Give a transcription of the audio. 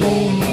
play.